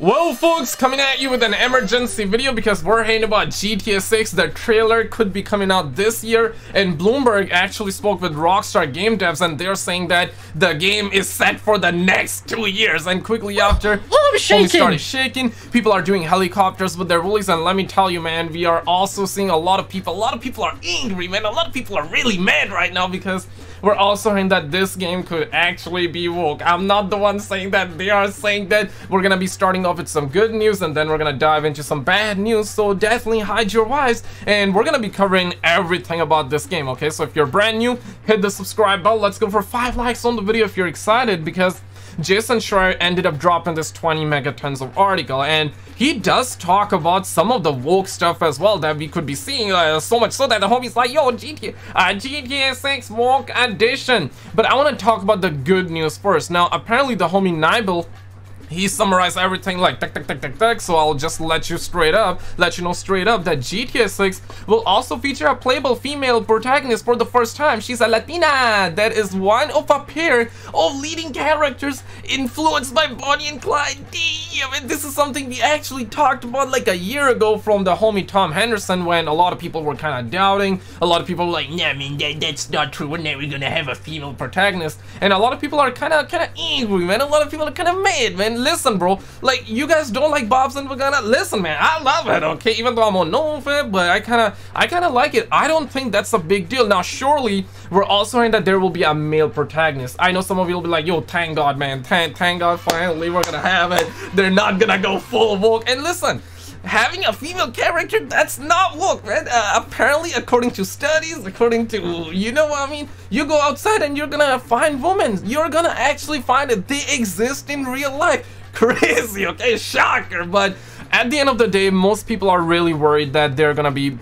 Well folks, coming at you with an emergency video because we're hearing about GTA 6. The trailer could be coming out this year and Bloomberg actually spoke with Rockstar Game Devs and they're saying that the game is set for the next two years and quickly after oh, I'm shaking. started shaking. People are doing helicopters with their release and let me tell you man, we are also seeing a lot of people, a lot of people are angry man, a lot of people are really mad right now because we're also hearing that this game could actually be woke. I'm not the one saying that, they are saying that we're gonna be starting off with some good news and then we're gonna dive into some bad news. So definitely hide your eyes and we're gonna be covering everything about this game okay? So if you're brand new hit the subscribe button. Let's go for five likes on the video if you're excited because Jason Schreier ended up dropping this 20 megatons of article and he does talk about some of the woke stuff as well that we could be seeing uh, so much so that the homie's like yo GTA, uh, GTA 6 woke edition. But I want to talk about the good news first. Now apparently the homie Nibel he summarized everything like tick tick tick tick tick so I'll just let you straight up let you know straight up that GTA 6 will also feature a playable female protagonist for the first time. She's a Latina. That is one of a pair of leading characters influenced by Bonnie and Clyde damn and this is something we actually talked about like a year ago from the homie Tom Henderson when a lot of people were kind of doubting a lot of people were like nah I mean that, that's not true we're never gonna have a female protagonist and a lot of people are kind of kind of angry man a lot of people are kind of mad man listen, bro. Like, you guys don't like Bob's and Vagina? Listen, man, I love it, okay? Even though I'm on no fit, but I kind of, I kind of like it. I don't think that's a big deal. Now, surely, we're also hearing that there will be a male protagonist. I know some of you will be like, yo, thank God, man. Thank, thank God, finally, we're gonna have it. They're not gonna go full woke. And listen, having a female character, that's not woke, man. Uh, apparently, according to studies, according to, you know what I mean? You go outside and you're gonna find women. You're gonna actually find it. They exist in real life crazy, okay? Shocker, but at the end of the day, most people are really worried that they're gonna be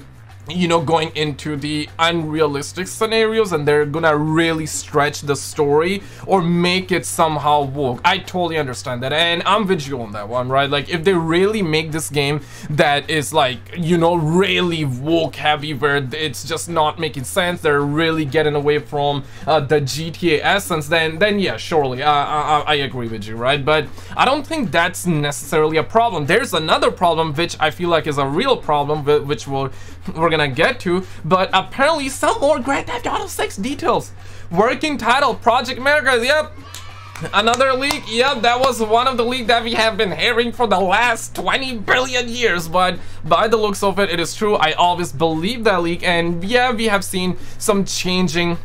you know, going into the unrealistic scenarios and they're gonna really stretch the story or make it somehow woke. I totally understand that and I'm with you on that one, right? Like if they really make this game that is like, you know, really woke heavy where it's just not making sense, they're really getting away from uh, the GTA essence, then then yeah, surely, I, I agree with you, right? But I don't think that's necessarily a problem. There's another problem which I feel like is a real problem which will we're gonna get to, but apparently some more Grand Theft Auto 6 details. Working title, Project America, yep. Another leak, yep, that was one of the leaks that we have been hearing for the last 20 billion years, but by the looks of it, it is true. I always believe that leak, and yeah, we have seen some changing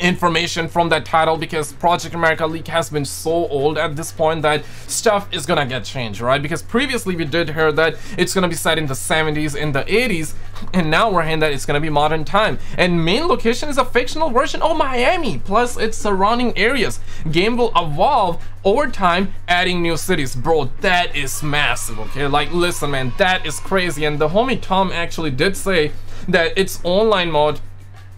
information from that title because Project America Leak has been so old at this point that stuff is gonna get changed, right? Because previously we did hear that it's gonna be set in the 70s, and the 80s, and now we're hearing that it's gonna be modern time. And main location is a fictional version of Miami, plus its surrounding areas. Game will evolve over time, adding new cities. Bro, that is massive, okay? Like, listen, man, that is crazy. And the homie Tom actually did say that its online mode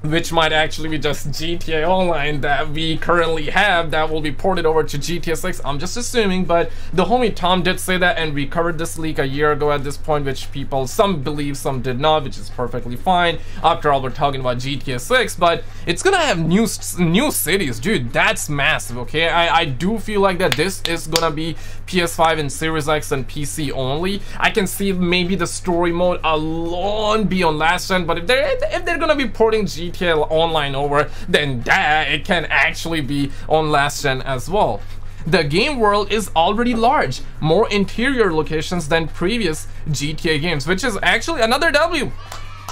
which might actually be just GTA Online that we currently have that will be ported over to GTA 6. I'm just assuming, but the homie Tom did say that and we covered this leak a year ago at this point, which people, some believe, some did not, which is perfectly fine. After all, we're talking about GTA 6, but it's gonna have new, new cities. Dude, that's massive, okay? I, I do feel like that this is gonna be PS5 and Series X and PC only. I can see maybe the story mode alone be on last gen, but if they're, if they're gonna be porting GTA GTA Online over, then that it can actually be on last gen as well. The game world is already large, more interior locations than previous GTA games, which is actually another W.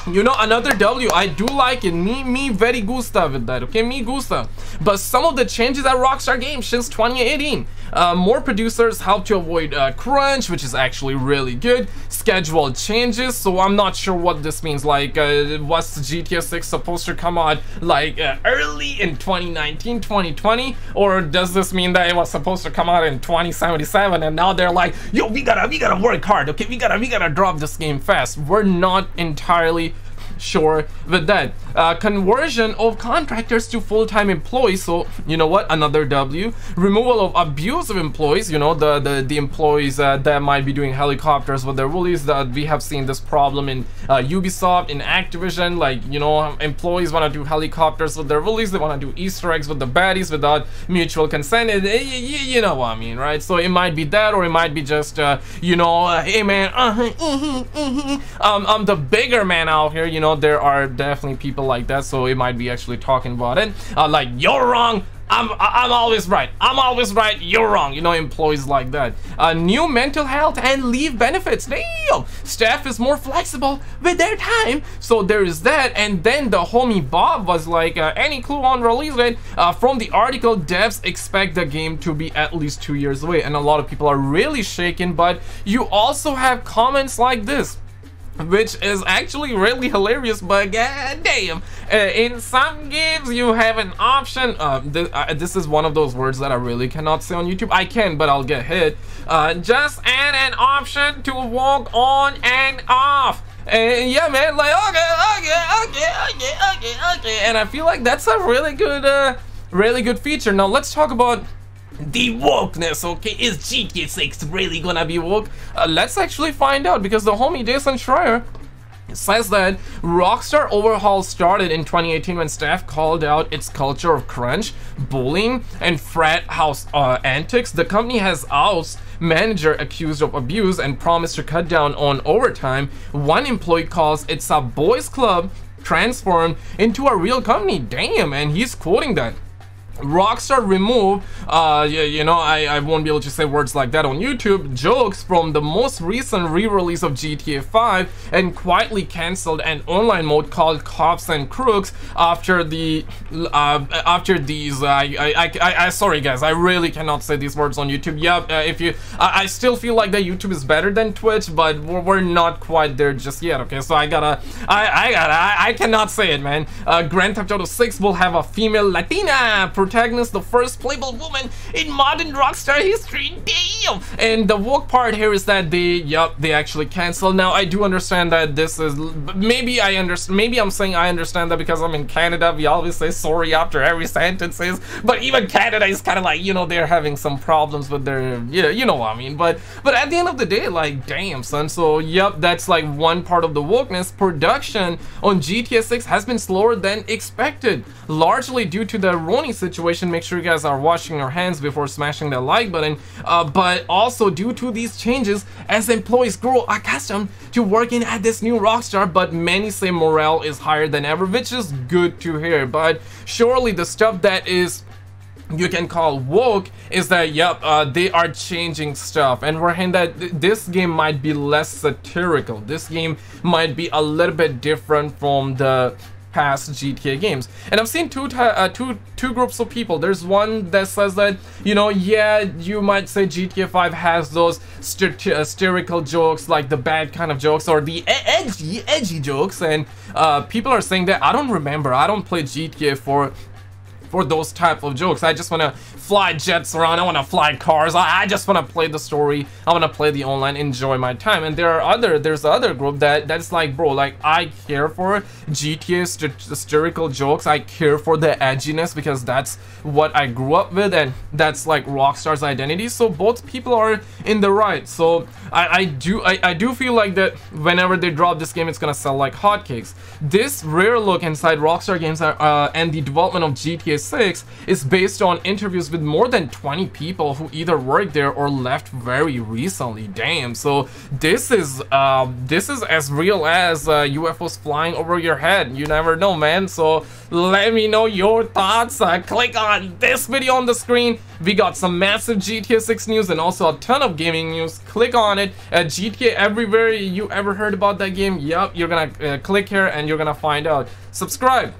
You know, another W. I do like it. Me, me very gusta with that, okay? Me gusta. But some of the changes at Rockstar Games since 2018. Uh, more producers help to avoid uh, crunch, which is actually really good. Schedule changes, so I'm not sure what this means. Like, uh, was GTA 6 supposed to come out like uh, early in 2019, 2020? Or does this mean that it was supposed to come out in 2077 and now they're like, yo, we gotta, we gotta work hard, okay? We gotta, we gotta drop this game fast. We're not entirely sure but that. Uh, conversion of contractors to full-time employees. So you know what? Another W. Removal of abusive employees. You know the the the employees uh, that might be doing helicopters with their woolies. That we have seen this problem in uh, Ubisoft, in Activision. Like you know, employees want to do helicopters with their woolies. They want to do Easter eggs with the baddies without mutual consent. And, you, you know what I mean, right? So it might be that, or it might be just uh, you know, uh, hey man, uh-huh, mm-hmm, mm-hmm. um, I'm the bigger man out here. You know, there are definitely people like that. So it might be actually talking about it. Uh, like you're wrong. I'm I'm always right. I'm always right. You're wrong. You know, employees like that. Uh, new mental health and leave benefits. Damn, staff is more flexible with their time. So there is that. And then the homie Bob was like, uh, any clue on release date? Uh, from the article, devs expect the game to be at least two years away, and a lot of people are really shaken. But you also have comments like this which is actually really hilarious but god damn uh, in some games you have an option uh, th uh, this is one of those words that i really cannot say on youtube. I can but i'll get hit. Uh, just add an option to walk on and off. And yeah man like okay okay okay okay okay okay. And i feel like that's a really good uh really good feature. Now let's talk about the wokeness, okay? Is GTA 6 really gonna be woke? Uh, let's actually find out because the homie Jason Schreier says that Rockstar overhaul started in 2018 when staff called out its culture of crunch, bullying, and frat house uh, antics. The company has ousted manager accused of abuse and promised to cut down on overtime. One employee calls it's a boys club transformed into a real company. Damn, and he's quoting that. Rockstar remove, uh, you, you know, I, I won't be able to say words like that on YouTube, jokes from the most recent re-release of GTA 5 and quietly cancelled an online mode called Cops and Crooks after the, uh, after these, uh, I, I, I, I, sorry guys, I really cannot say these words on YouTube. Yep, uh, if you, I, I, still feel like that YouTube is better than Twitch, but we're, we're, not quite there just yet, okay? So I gotta, I, I gotta, I, I cannot say it, man. Uh, Grand Theft Auto 6 will have a female Latina protagonist, the first playable woman in modern Rockstar history. Damn! And the woke part here is that they, yup, they actually canceled. Now, I do understand that this is, maybe I understand, maybe I'm saying I understand that because I'm in Canada, we always say sorry after every sentences, but even Canada is kind of like, you know, they're having some problems with their, yeah, you know what I mean, but, but at the end of the day, like, damn, son, so, yep, that's like one part of the wokeness. Production on GTA 6 has been slower than expected, largely due to the Roni situation situation, make sure you guys are washing your hands before smashing that like button. Uh, but also due to these changes, as employees grow accustomed to working at this new Rockstar, but many say morale is higher than ever, which is good to hear. But surely the stuff that is you can call woke is that yep uh, they are changing stuff and we're hearing that th this game might be less satirical this game might be a little bit different from the past GTA games. And I've seen two, uh, two, two groups of people. There's one that says that, you know, yeah, you might say GTA 5 has those satirical jokes, like the bad kind of jokes, or the edgy, edgy jokes, and uh, people are saying that I don't remember. I don't play GTA for for those type of jokes. I just want to fly jets around. I want to fly cars. I, I just want to play the story. I want to play the online, enjoy my time. And there are other, there's the other group that that's like, bro, like I care for GTA satirical jokes. I care for the edginess because that's what I grew up with and that's like Rockstar's identity. So both people are in the right. So I, I do I, I do feel like that whenever they drop this game, it's gonna sell like hotcakes. This rare look inside Rockstar Games are, uh, and the development of GTA 6 is based on interviews with more than 20 people who either worked there or left very recently. Damn, so this is uh, this is as real as uh, UFOs flying over your head. You never know, man. So let me know your thoughts. Uh, click on this video on the screen. We got some massive GTA 6 news and also a ton of gaming news. Click on it. Uh, GTA everywhere you ever heard about that game. Yup, you're gonna uh, click here and you're gonna find out. Subscribe.